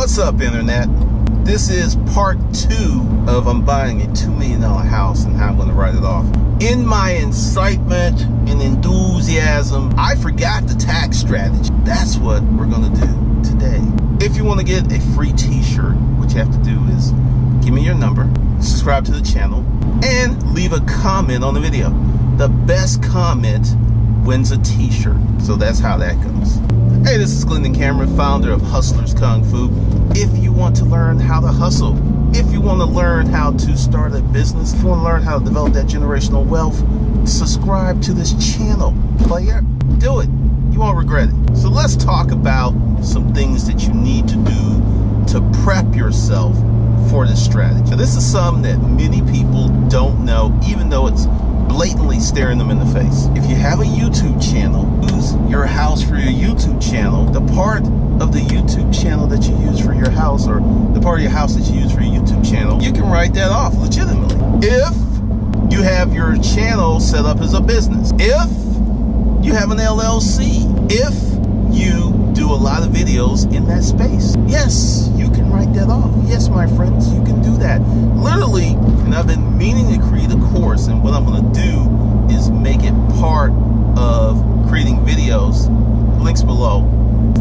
What's up, Internet? This is part two of I'm buying a $2 million house and how I'm going to write it off. In my incitement and enthusiasm, I forgot the tax strategy. That's what we're going to do today. If you want to get a free t-shirt, what you have to do is give me your number, subscribe to the channel, and leave a comment on the video. The best comment wins a t-shirt. So that's how that goes. Hey, this is Glendon Cameron, founder of Hustlers Kung Fu. If you want to learn how to hustle, if you want to learn how to start a business, if you want to learn how to develop that generational wealth, subscribe to this channel. Player, do it. You won't regret it. So let's talk about some things that you need to do to prep yourself for this strategy. Now, this is something that many people don't know, even though it's blatantly staring them in the face. If you have a YouTube channel, use your house for your YouTube channel. The part of the YouTube channel that you use for your house or the part of your house that you use for your YouTube channel, you can write that off legitimately. If you have your channel set up as a business, if you have an LLC, if you do a lot of videos in that space, yes, you can write that off. Yes, my friends, you can that. Literally, and I've been meaning to create a course, and what I'm going to do is make it part of creating videos. Links below.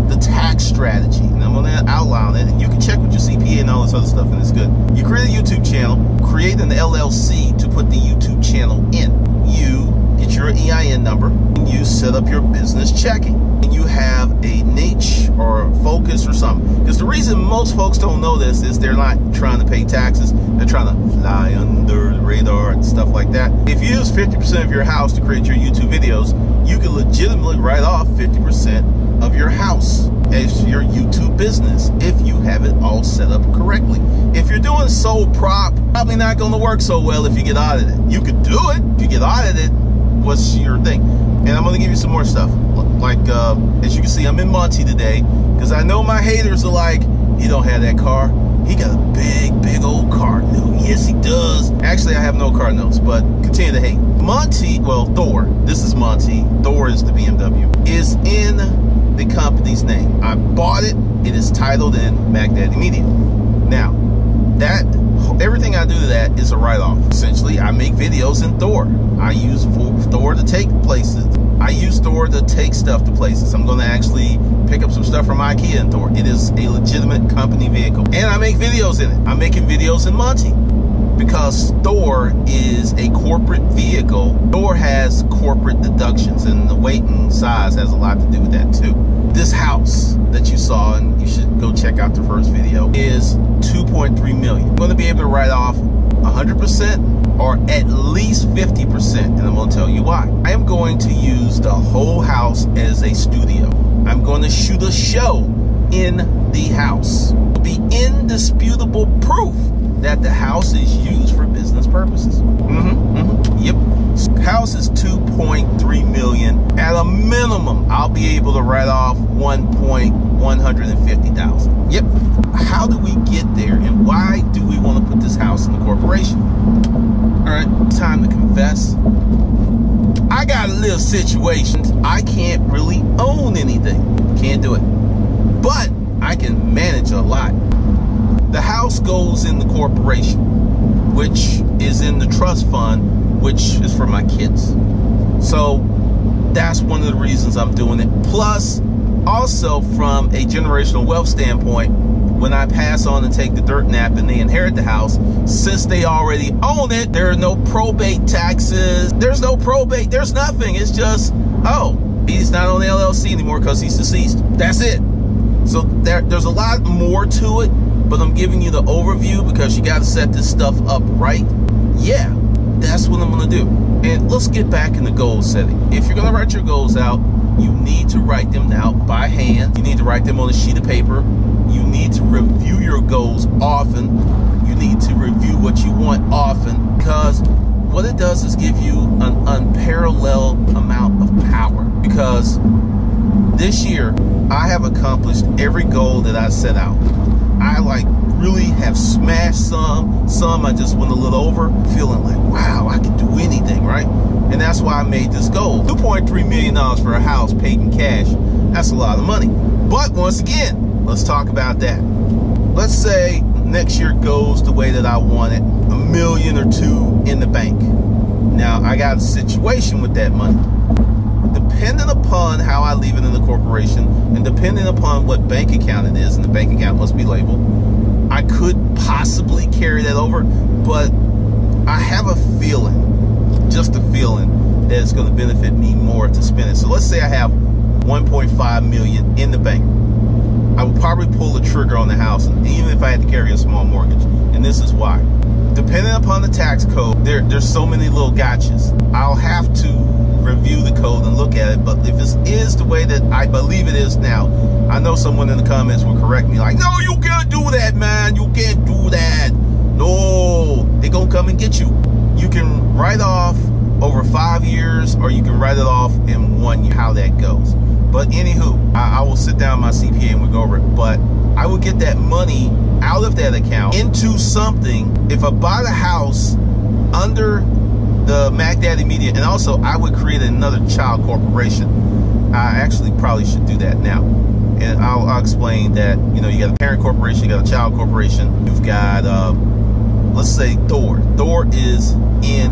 The tax strategy, and I'm going to outline it, and you can check with your CPA and all this other stuff, and it's good. You create a YouTube channel, create an LLC to put the YouTube channel in. You get your EIN number, you set up your business checking. And you have a niche or focus or something. Because the reason most folks don't know this is they're not trying to pay taxes. They're trying to fly under the radar and stuff like that. If you use 50% of your house to create your YouTube videos, you can legitimately write off 50% of your house as your YouTube business if you have it all set up correctly. If you're doing sole prop, probably not going to work so well if you get audited. You could do it if you get audited. What's your thing? And I'm to give you some more stuff. Like, uh, as you can see, I'm in Monty today because I know my haters are like, he don't have that car. He got a big, big old car note. Yes, he does. Actually, I have no car notes, but continue to hate. Monty, well, Thor, this is Monty. Thor is the BMW, is in the company's name. I bought it. It is titled in MacDaddy Media. Now, that everything I do to that is a write-off. Essentially, I make videos in Thor. I use Thor to take places. I use Thor to take stuff to places. I'm going to actually pick up some stuff from IKEA in Thor. It is a legitimate company vehicle. And I make videos in it. I'm making videos in Monty because Thor is a corporate vehicle. Thor has corporate deductions and the weight and size has a lot to do with that too. This house that you saw, and you should go check out the first video, is 2.3 million. I'm going to be able to write off 100% or at least 50%, and I'm going to tell you why. I am going to use the whole house as a studio. I'm going to shoot a show in the house. It'll be indisputable proof that the house is used for business purposes. Mm-hmm, mm-hmm, yep. House is 2.3 million. At a minimum, I'll be able to write off 1.150,000. Yep. How do we get there and why do we want to put this house in the corporation? All right, time to confess. I got a little situations. I can't really own anything. Can't do it. But I can manage a lot. The house goes in the corporation, which is in the trust fund, which is for my kids. So that's one of the reasons I'm doing it. Plus, also from a generational wealth standpoint, when I pass on and take the dirt nap and they inherit the house, since they already own it, there are no probate taxes. There's no probate. There's nothing. It's just, oh, he's not on the LLC anymore because he's deceased. That's it. So there, there's a lot more to it but I'm giving you the overview because you got to set this stuff up right. Yeah, that's what I'm going to do. And let's get back in the goal setting. If you're going to write your goals out, you need to write them out by hand. You need to write them on a sheet of paper. You need to review your goals often. You need to review what you want often because what it does is give you an unparalleled amount of power because this year I have accomplished every goal that I set out. I like really have smashed some. Some I just went a little over, feeling like, wow, I can do anything, right? And that's why I made this goal. $2.3 million for a house paid in cash. That's a lot of money. But once again, let's talk about that. let's say next year goes the way that I want it, a million or two in the bank. Now I got a situation with that money. Depending upon how I leave it in the corporation and depending upon what bank account it is, and the bank account must be labeled, I could possibly carry that over, but I have a feeling, just a feeling, that it's going to benefit me more to spend it. So let's say I have 1.5 million in the bank. I would probably pull the trigger on the house, even if I had to carry a small mortgage. And this is why. Depending upon the tax code, there, there's so many little gotchas. I'll have to review the code and look at it. But if this is the way that I believe it is now, I know someone in the comments will correct me like, no, you can't do that, man. You can't do that. No, they gonna come and get you. You can write off over five years or you can write it off in one year, how that goes. But anywho, I, I will sit down my CPA and we'll go over it. But I will get that money out of that account into something. If I buy the house under the Mac Daddy Media, and also I would create another child corporation. I actually probably should do that now. And I'll, I'll explain that, you know, you got a parent corporation, you got a child corporation, you've got, uh, let's say Thor. Thor is in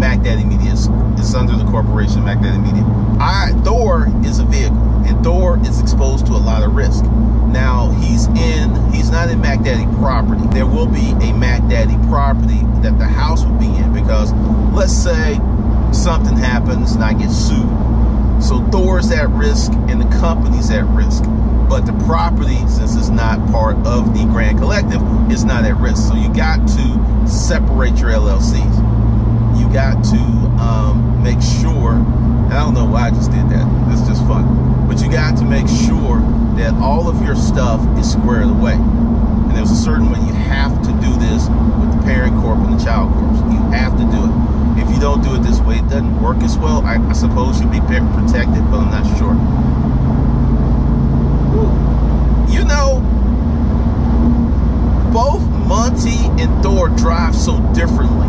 Mac Daddy Media. It's, it's under the corporation Mac Daddy Media. I Thor is a vehicle, and Thor is exposed to a lot of risk. Now he's in, he's not in Mac Daddy property. There will be a Mac Daddy property that the house will be in because let's say something happens and I get sued. So Thor's at risk and the company's at risk. But the property, since it's not part of the Grand Collective, is not at risk. So you got to separate your LLCs you got to um, make sure, I don't know why I just did that, it's just fun, but you got to make sure that all of your stuff is squared away. And there's a certain way you have to do this with the parent corp and the child corp. You have to do it. If you don't do it this way, it doesn't work as well. I, I suppose you'd be protected, but I'm not sure. You know, both Monty and Thor drive so differently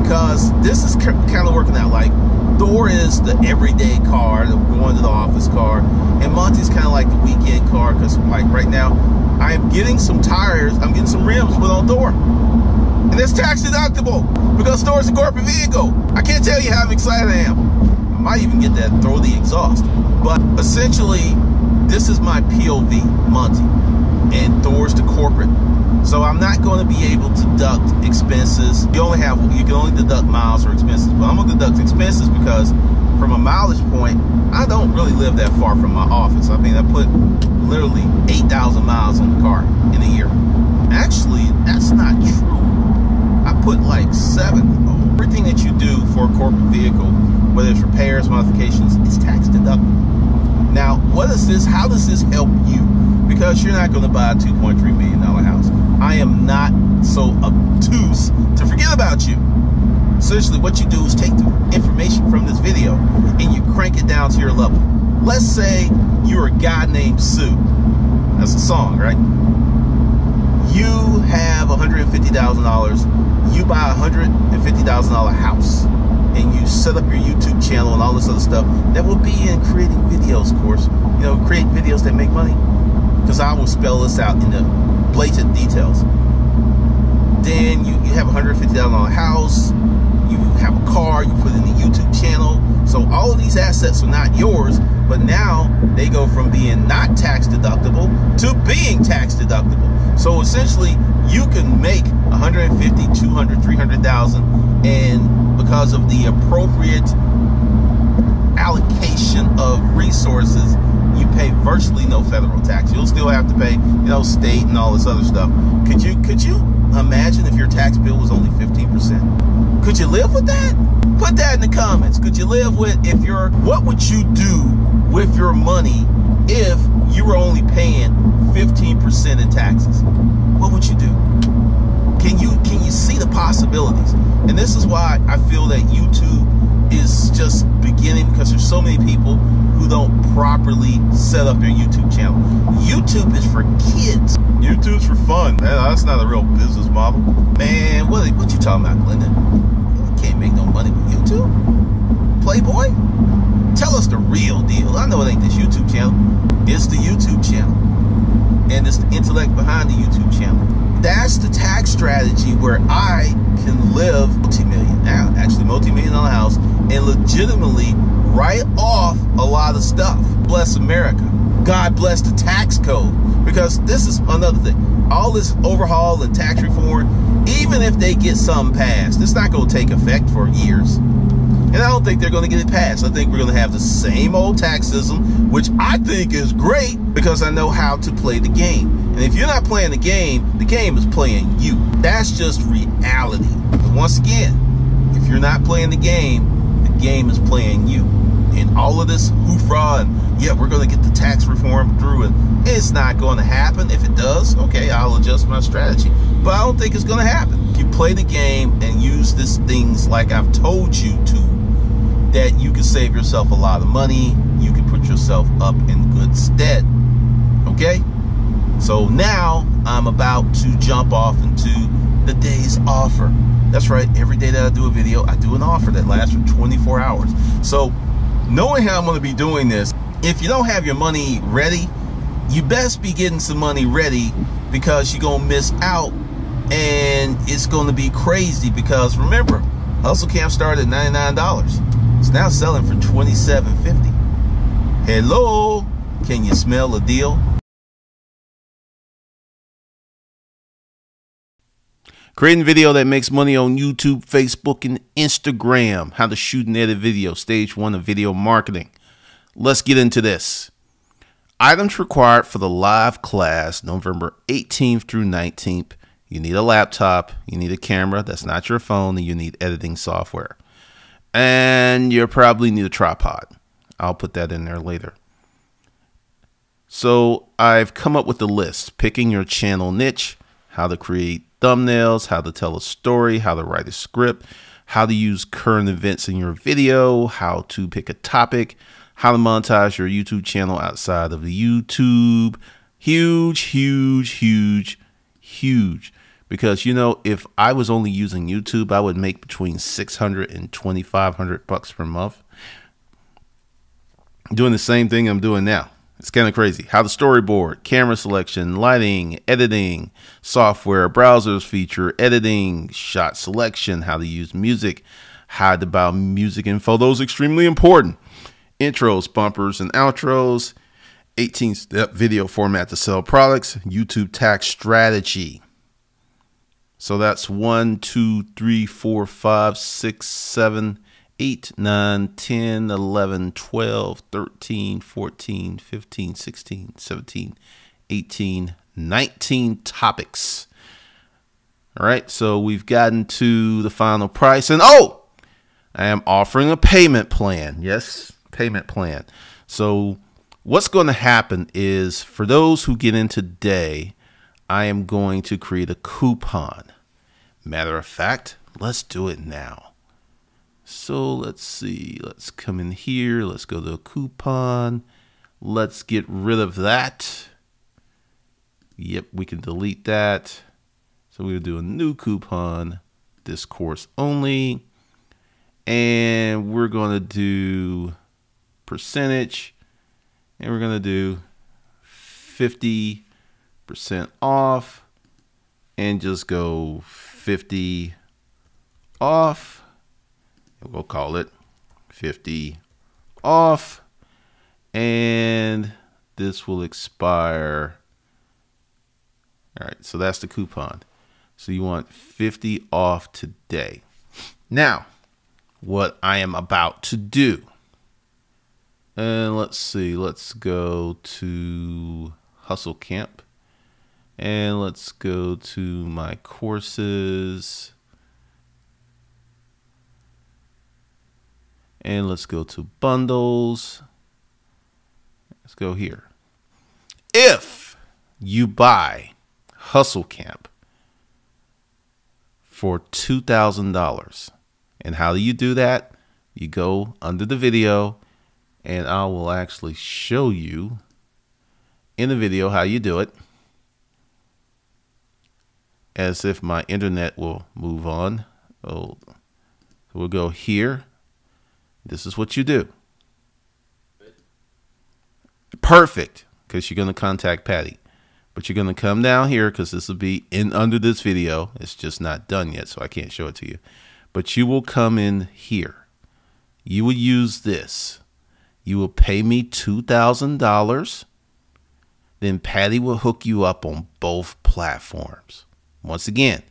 because this is kind of working out like Thor is the everyday car, the going to the office car, and Monty's kind of like the weekend car because like right now I am getting some tires, I'm getting some rims put on Thor. And it's tax deductible because Thor's a corporate vehicle. I can't tell you how excited I am. I might even get that throw the exhaust. But essentially, this is my POV, Monty. And Thor's the corporate so I'm not going to be able to deduct expenses. You only have you can only deduct miles or expenses, but I'm going to deduct expenses because from a mileage point, I don't really live that far from my office. I mean, I put literally 8,000 miles on the car in a year. Actually, that's not true. I put like seven. Everything that you do for a corporate vehicle, whether it's repairs, modifications, is tax deductible. Now, what is this? How does this help you? Because you're not going to buy a $2.3 million house. I am not so obtuse to forget about you. Essentially, what you do is take the information from this video and you crank it down to your level. Let's say you're a guy named Sue. That's a song, right? You have $150,000. You buy a $150,000 house and you set up your YouTube channel and all this other stuff, that will be in creating videos of course. You know, create videos that make money. Because I will spell this out in the blatant details. Then you, you have a $150,000 house, you have a car, you put in the YouTube channel. So all of these assets are not yours, but now they go from being not tax deductible to being tax deductible. So essentially, you can make 150, 200, 300,000 and because of the appropriate allocation of resources, you pay virtually no federal tax. You'll still have to pay, you know, state and all this other stuff. Could you could you imagine if your tax bill was only 15%? Could you live with that? Put that in the comments. Could you live with if you're what would you do with your money if you were only paying 15% in taxes? What would you do? Can you can you see the possibilities? And this is why I feel that YouTube is just beginning because there's so many people who don't properly set up their YouTube channel. YouTube is for kids. YouTube's for fun. That's not a real business model. Man, what, what you talking about, Glendon? You can't make no money with YouTube. Playboy? Tell us the real deal. I know it ain't this YouTube channel. It's the YouTube channel. and it's the intellect behind the YouTube channel. That's the tax strategy where I can live multi-million now, actually multi-million dollar house, and legitimately write off a lot of stuff. Bless America. God bless the tax code. Because this is another thing. All this overhaul and tax reform, even if they get some passed, it's not going to take effect for years. And I don't think they're going to get it passed. I think we're going to have the same old tax system, which I think is great because I know how to play the game. And if you're not playing the game, the game is playing you. That's just reality. Once again, if you're not playing the game, the game is playing you. And all of this hoofra and yeah, we're going to get the tax reform through and it's not going to happen. If it does, okay, I'll adjust my strategy. But I don't think it's going to happen. You play the game and use these things like I've told you to that you can save yourself a lot of money. You can put yourself up in good stead. Okay? So now I'm about to jump off into the day's offer. That's right. Every day that I do a video, I do an offer that lasts for 24 hours. So knowing how I'm going to be doing this, if you don't have your money ready, you best be getting some money ready because you're going to miss out and it's going to be crazy because remember, Hustle Camp started at $99. It's now selling for $27.50. Hello, can you smell a deal? Creating video that makes money on YouTube, Facebook, and Instagram. How to shoot and edit video. Stage one of video marketing. Let's get into this. Items required for the live class November 18th through 19th. You need a laptop, you need a camera that's not your phone, and you need editing software and you probably need a tripod. I'll put that in there later. So I've come up with a list, picking your channel niche, how to create thumbnails, how to tell a story, how to write a script, how to use current events in your video, how to pick a topic, how to monetize your YouTube channel outside of the YouTube. Huge, huge, huge, huge because you know if I was only using YouTube, I would make between 600 and 2500 bucks per month doing the same thing I'm doing now. It's kind of crazy. How the storyboard, camera selection, lighting, editing, software, browsers feature, editing, shot selection, how to use music, how to buy music info. Those extremely important. Intros, bumpers, and outros. 18 step video format to sell products. YouTube tax strategy. So that's 1, 2, 3, 4, 5, 6, 7, 8, 9, 10, 11, 12, 13, 14, 15, 16, 17, 18, 19 topics. All right, so we've gotten to the final price. And oh, I am offering a payment plan. Yes, payment plan. So what's going to happen is for those who get in today, I am going to create a coupon. Matter of fact, let's do it now. So let's see. Let's come in here. Let's go to a coupon. Let's get rid of that. Yep, we can delete that. So we'll do a new coupon, this course only. And we're going to do percentage. And we're going to do 50% off and just go 50 off. We'll call it 50 off. And this will expire. All right, so that's the coupon. So you want 50 off today. Now, what I am about to do. And let's see, let's go to Hustle Camp. And let's go to my courses. And let's go to bundles. Let's go here. If you buy Hustle Camp for $2,000, and how do you do that? You go under the video, and I will actually show you in the video how you do it as if my internet will move on. Oh, we'll go here. This is what you do. Perfect, because you're going to contact Patty. But you're going to come down here because this will be in under this video. It's just not done yet, so I can't show it to you. But you will come in here. You will use this. You will pay me $2,000. Then Patty will hook you up on both platforms. Once again,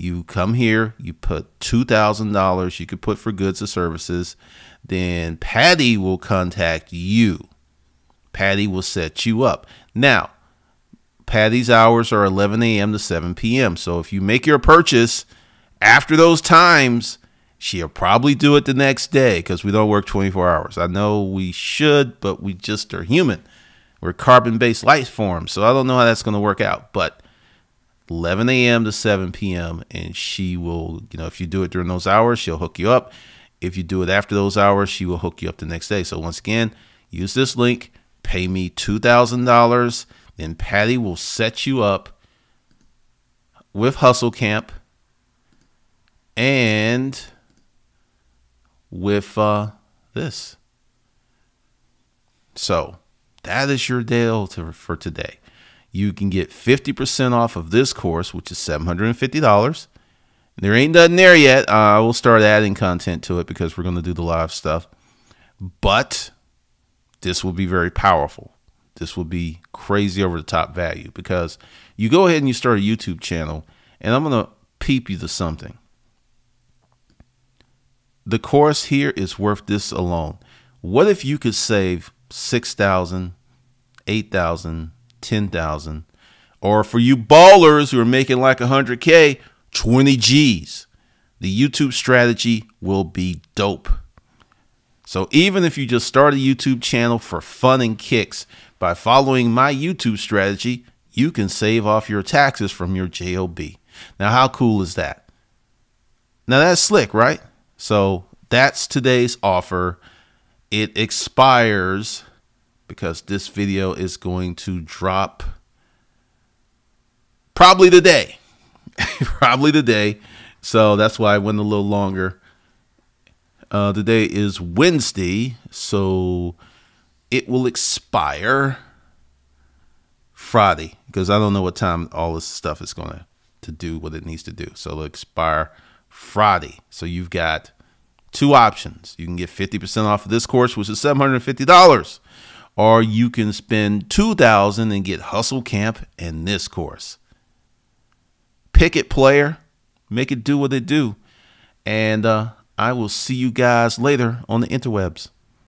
you come here, you put $2,000 you could put for goods or services. Then Patty will contact you. Patty will set you up. Now, Patty's hours are 11 a.m. to 7 p.m. So if you make your purchase after those times, she'll probably do it the next day because we don't work 24 hours. I know we should, but we just are human. We're carbon based life forms. So I don't know how that's going to work out. But 11 a.m. to 7 p.m. and she will, you know, if you do it during those hours, she'll hook you up. If you do it after those hours, she will hook you up the next day. So once again, use this link, pay me $2,000 then Patty will set you up with Hustle Camp and with uh, this. So that is your deal to, for today. You can get 50% off of this course, which is $750. There ain't nothing there yet. Uh, we'll start adding content to it because we're going to do the live stuff. But this will be very powerful this will be crazy over the top value because you go ahead and you start a YouTube channel, and I'm going to peep you to something. The course here is worth this alone. What if you could save 6,000, 8,000, 10,000, or for you ballers who are making like 100K, 20 G's? The YouTube strategy will be dope. So even if you just start a YouTube channel for fun and kicks, by following my YouTube strategy, you can save off your taxes from your JOB. Now, how cool is that? Now, that's slick, right? So, that's today's offer. It expires because this video is going to drop probably today. probably today. So, that's why I went a little longer. Uh, today is Wednesday. So, it will expire Friday because I don't know what time all this stuff is going to to do what it needs to do. So it'll expire Friday. So you've got two options. You can get 50% off of this course, which is $750, or you can spend 2000 and get Hustle Camp and this course. Pick it, player. Make it do what it do. And uh, I will see you guys later on the interwebs.